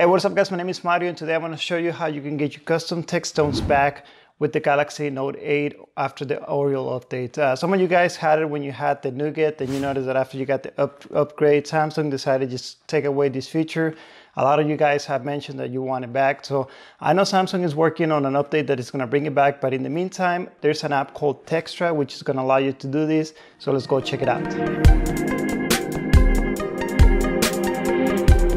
Hey, what's up guys? My name is Mario and today I'm going to show you how you can get your custom text tones back with the Galaxy Note 8 after the Oreo update. Uh, some of you guys had it when you had the Nougat and you noticed that after you got the up, upgrade, Samsung decided to just take away this feature. A lot of you guys have mentioned that you want it back. So I know Samsung is working on an update that is going to bring it back. But in the meantime, there's an app called Textra, which is going to allow you to do this. So let's go check it out.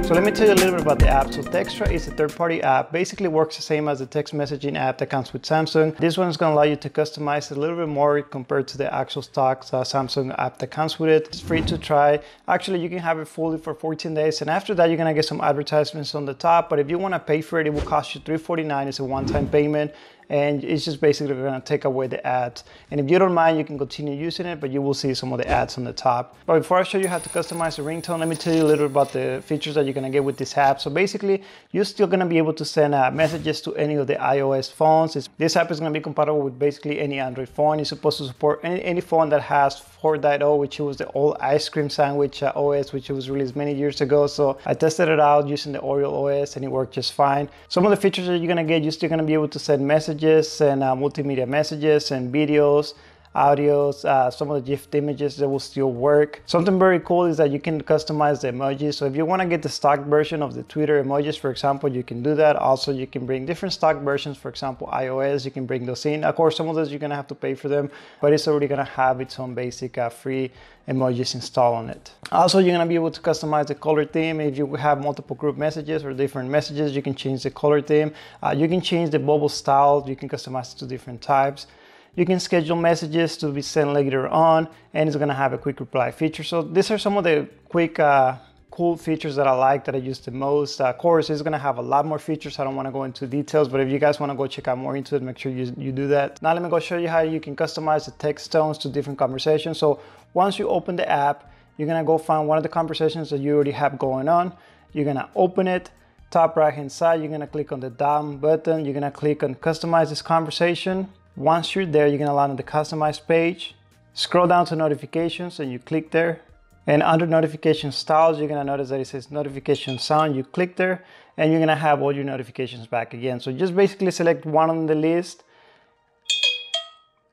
So let me tell you a little bit about the app. So Textra is a third-party app. Basically works the same as the text messaging app that comes with Samsung. This one is going to allow you to customize a little bit more compared to the actual stock uh, Samsung app that comes with it. It's free to try. Actually, you can have it fully for 14 days. And after that, you're going to get some advertisements on the top. But if you want to pay for it, it will cost you 349. It's a one-time payment and it's just basically going to take away the ads. And if you don't mind, you can continue using it, but you will see some of the ads on the top. But before I show you how to customize the ringtone, let me tell you a little bit about the features that you're going to get with this app. So basically, you're still going to be able to send uh, messages to any of the iOS phones. It's, this app is going to be compatible with basically any Android phone. It's supposed to support any, any phone that has 4.0, which was the old ice cream sandwich uh, OS, which was released many years ago. So I tested it out using the Oreo OS and it worked just fine. Some of the features that you're going to get, you're still going to be able to send messages messages and uh, multimedia messages and videos audios, uh, some of the GIF images that will still work. Something very cool is that you can customize the emojis. So if you want to get the stock version of the Twitter emojis, for example, you can do that. Also, you can bring different stock versions. For example, iOS, you can bring those in. Of course, some of those you're going to have to pay for them, but it's already going to have its own basic uh, free emojis installed on it. Also, you're going to be able to customize the color theme. If you have multiple group messages or different messages, you can change the color theme. Uh, you can change the bubble style. You can customize it to different types. You can schedule messages to be sent later on, and it's gonna have a quick reply feature. So these are some of the quick, uh, cool features that I like that I use the most. Uh, of course, it's gonna have a lot more features. I don't wanna go into details, but if you guys wanna go check out more into it, make sure you, you do that. Now let me go show you how you can customize the text tones to different conversations. So once you open the app, you're gonna go find one of the conversations that you already have going on. You're gonna open it, top right hand side, you're gonna click on the down button. You're gonna click on customize this conversation. Once you're there, you're gonna land on the customize page. Scroll down to notifications and you click there. And under notification styles, you're gonna notice that it says notification sound. You click there and you're gonna have all your notifications back again. So just basically select one on the list,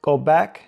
go back,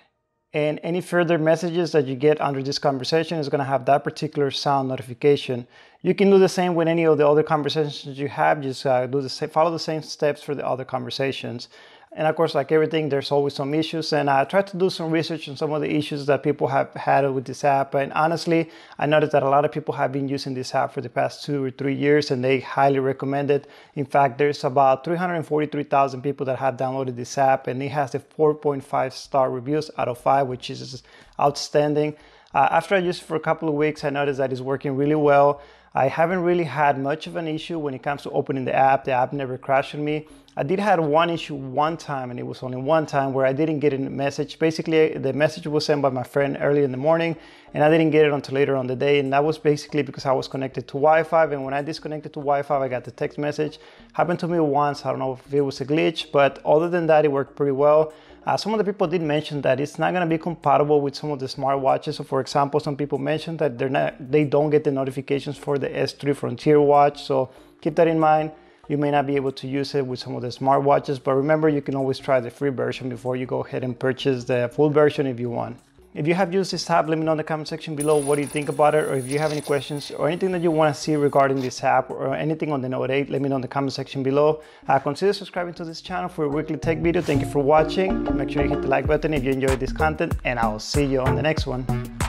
and any further messages that you get under this conversation is gonna have that particular sound notification. You can do the same with any of the other conversations you have. Just uh, do the same, follow the same steps for the other conversations. And of course, like everything, there's always some issues. And I tried to do some research on some of the issues that people have had with this app. And honestly, I noticed that a lot of people have been using this app for the past two or three years and they highly recommend it. In fact, there's about 343,000 people that have downloaded this app and it has a 4.5 star reviews out of five, which is outstanding. Uh, after I used it for a couple of weeks, I noticed that it's working really well. I haven't really had much of an issue when it comes to opening the app. The app never crashed on me. I did have one issue one time, and it was only one time where I didn't get a message. Basically, the message was sent by my friend early in the morning, and I didn't get it until later on the day. And that was basically because I was connected to Wi-Fi. And when I disconnected to Wi-Fi, I got the text message. Happened to me once. I don't know if it was a glitch, but other than that, it worked pretty well. Uh, some of the people did mention that it's not going to be compatible with some of the smartwatches. So, for example, some people mentioned that they're not, they don't get the notifications for the S3 Frontier watch. So keep that in mind. You may not be able to use it with some of the smartwatches, but remember you can always try the free version before you go ahead and purchase the full version if you want. If you have used this app, let me know in the comment section below what do you think about it, or if you have any questions or anything that you want to see regarding this app or anything on the Note 8, let me know in the comment section below. Uh, consider subscribing to this channel for a weekly tech video. Thank you for watching. Make sure you hit the like button if you enjoyed this content, and I will see you on the next one.